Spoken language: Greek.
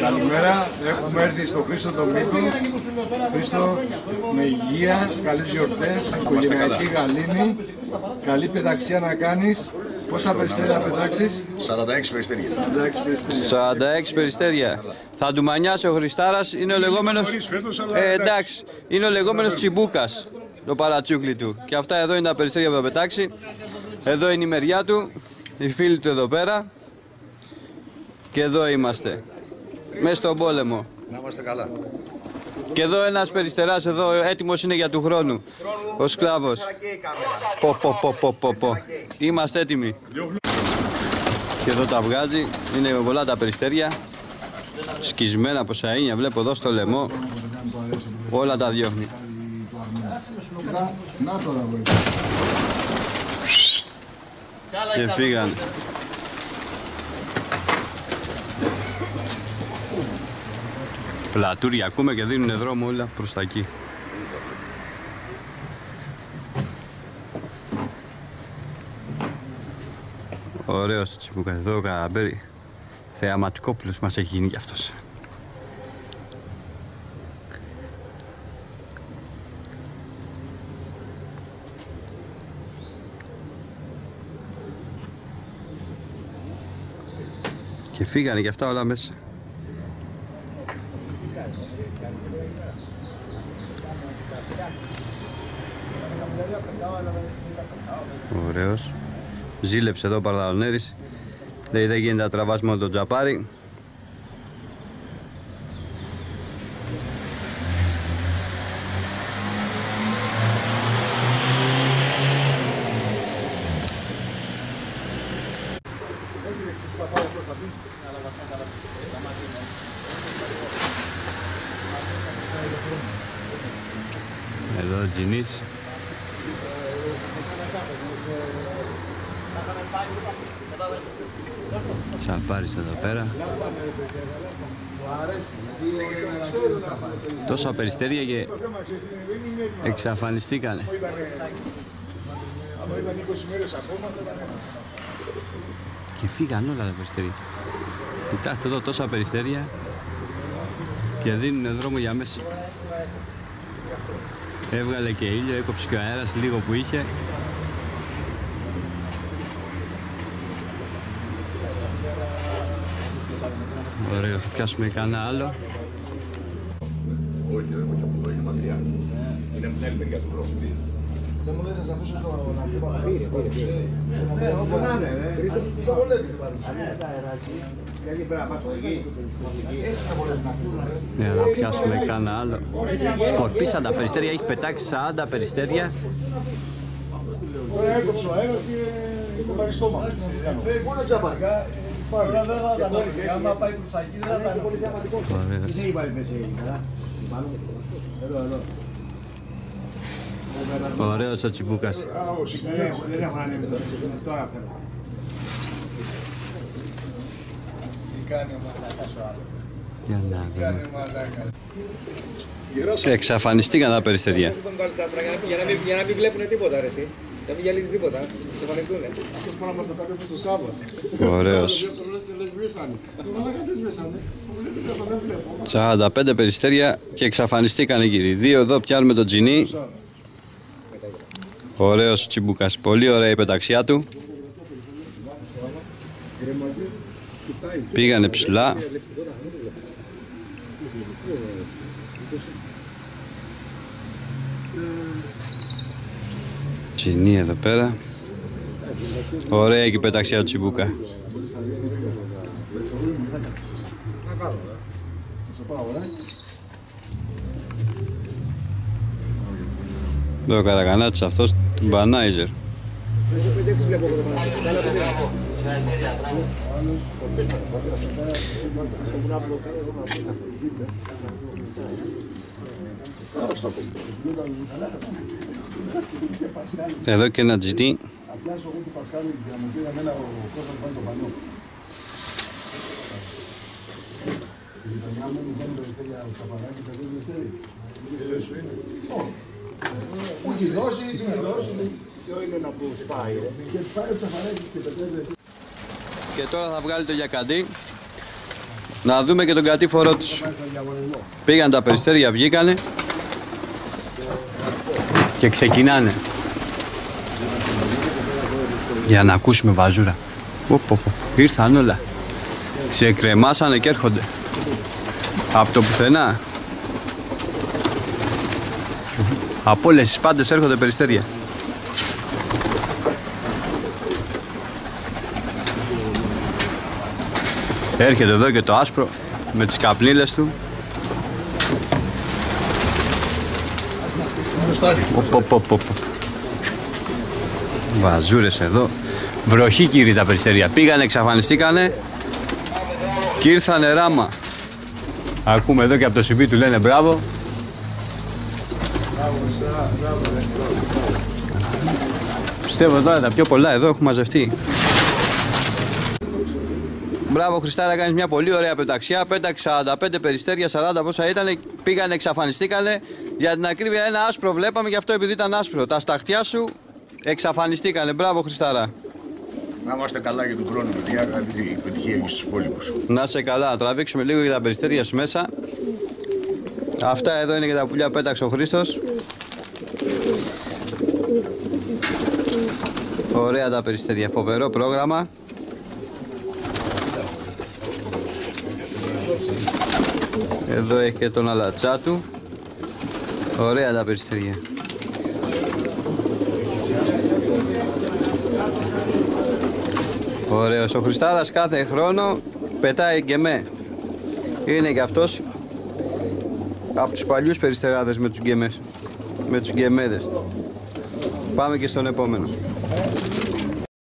Καλημέρα, έχουμε έρθει στο Χρήστο τον Μίκο. Χρήστο με υγεία, καλές γιορτές, οικογενειακή γαλήνη, καλή πεταξία να κάνεις. Πόσα περιστέρια να πετάξεις; 46 περιστέρια. 16 περιστέρια. 46 περιστέρια. Θα του μανιάσει ο Χριστάρας, είναι ο λεγόμενος... Νωρίς φέτος, αλλά Ε, εντάξει. εντάξει, είναι ο λεγόμενος τσιμπούκας, το παρατσούκλι του. Και αυτά εδώ είναι τα περιστέρια που θα πετάξει. Εδώ είναι η μεριά του, οι φίλοι του εδώ πέρα. Και εδώ είμαστε, μέσα στον πόλεμο. Να είμαστε καλά. Και εδώ ένας περιστεράς εδώ έτοιμος είναι για του χρόνου. Ο σκλάβος. Πο, πο, πο, πο, πο, πο. Είμαστε έτοιμοι. Και εδώ τα βγάζει. Είναι πολλά τα περιστέρια. Σκισμένα από σαΐνια. Βλέπω εδώ στο λαιμό. Όλα τα διώχνει. Να τώρα βοηθά. Και φύγανε. Πλατούρια ακούμε και δίνουν δρόμο όλα προς τα εκεί. Ωραίος ο Τσιμπούκας εδώ, ο Καραμπέρι. Θεαματικόπουλος μας έχει γίνει κι αυτός. Και φύγανε κι αυτά όλα μέσα. Ωραίος. Ζήλεψε εδώ ο Παρδαλονέρης. Λέει δεν γίνεται να τραβάς μόνο τον τζαπάρι. Εδώ ο Τζινής. Τσαπάρης εδώ πέρα. Τόσα περιστέρια και εξαφανιστήκανε. Και φύγαν όλα τα περιστέρια. Κοιτάξτε εδώ τόσα περιστέρια και δίνουν δρόμο για μέσα. Έβγαλε και ήλιο, έκοψε και ο αέρας λίγο που είχε. Ωραίο, θα πιάσουμε κανένα άλλο. Όχι, δεν όχι από εδώ, είναι μακριά. Είναι από την άλλη μεριά του δρόμου. Δεν μου λες να σε αφήσω στο να πει Παπαδί. Ναι, όπου να είναι, ρε. Θα βολεύεις την παρουσία. Έτσι θα βολεύεις να φύγουν, ρε. Ναι, να πιάσουμε κανένα άλλο. Σκορπίσαν τα περιστέρια, έχει πετάξει 40 περιστέρια. Τώρα έκοψε ο αέρας και είναι παριστόμα. Μόνο τζαμπάρι. Τώρα δεν θα τα νόησε. Άμα πάει προς τα εκεί δεν θα τα νόησε. Ωραίος. Ωραίος ο Τσιμπούκας. Δεν έχω ανέβει τώρα. Τι κάνει ο μαλάκας ο άλλος. Για να Κάνει δούμε. ο μαλάκας. Και εξαφανιστήκαν τα περιστεριά. Λοιπόν, βάλεις τα άστρα για να μην- για να μην- για να μην βλέπουν τίποτα, ρε, εσύ. Να μην γυαλίζεις τίποτα. Σε πανευτούνε. Αυτός πάνω μας το κάνει όπως το Σάββας. Ωραίος. Το λες και λες σβήσανε. Το μαλάκα δεν σβήσανε. Δεν το δεν βλέπω. 45 περιστέρια και εξαφανιστήκαν οι κύριοι. Δύο εδώ πιάνουμε τον Τζινί. Ωραίος ο Τσιμπούκας. Πολύ ωραία η πεταξιά του. Πήγανε ψηλά. Τζινί εδώ πέρα. Ωραία και η πεταξιά του Τσιμπούκα. Εδώ ο καραγανάτης αυτός του Μπανάιζερ. Εδώ και ένα GT. Απλάσω εγώ του Πασχάλη για να μου πει εμένα ο Κώστας να πάει το πανιό. Στη γειτονιά μου μου κάνει περιστέρια ο Τσαπαράκης, αυτό είναι δεύτερη. Όχι. Μου έχει δώσει, του έχει δώσει. Ποιο είναι να που σπάει, ρε. Και πάει ο Τσαπαράκης και πετάει Και τώρα θα βγάλει το γιακαντί Να δούμε και τον κατήφορό τους. Πήγαν τα περιστέρια, βγήκανε και ξεκινάνε. Για να ακούσουμε βαζούρα. Πω, πω, πω. Ήρθαν όλα. Ξεκρεμάσανε και έρχονται. Από το πουθενά. Από όλες τις πάντες έρχονται περιστέρια. Έρχεται εδώ και το άσπρο με τις καπνίλες του. Πω, πω, πω, πω, πω. Βαζούρες εδώ. Βροχή κύριε τα περιστέρια. Πήγανε, εξαφανιστήκανε και ήρθανε ράμα. Ακούμε εδώ και από το CP του λένε μπράβο. Πιστεύω τώρα τα πιο πολλά εδώ έχουν μαζευτεί. Μπράβο Χριστάρα, κάνεις μια πολύ ωραία πεταξιά. Πέταξε 45 περιστέρια, 40 πόσα ήταν, πήγανε, εξαφανιστήκανε. Για την ακρίβεια ένα άσπρο βλέπαμε, γι' αυτό επειδή ήταν άσπρο. Τα σταχτιά σου εξαφανιστήκανε. Μπράβο Χριστάρα. Να είμαστε καλά για τον χρόνο, παιδιά. Καλή επιτυχία για στους υπόλοιπους. Να σε καλά, να τραβήξουμε λίγο για τα περιστέρια σου μέσα. Αυτά εδώ είναι και τα πουλιά που πέταξε ο Χρήστος. Ωραία τα περιστέρια, φοβερό πρόγραμμα. Εδώ έχει και τον αλατσά του. Ωραία τα περιστέρια. Ωραίος. Ο Χριστάρας κάθε χρόνο πετάει και με. Είναι και αυτός από τους παλιούς περιστεράδες με τους γκέμες. Με τους γκεμέδες. Πάμε και στον επόμενο. Okay.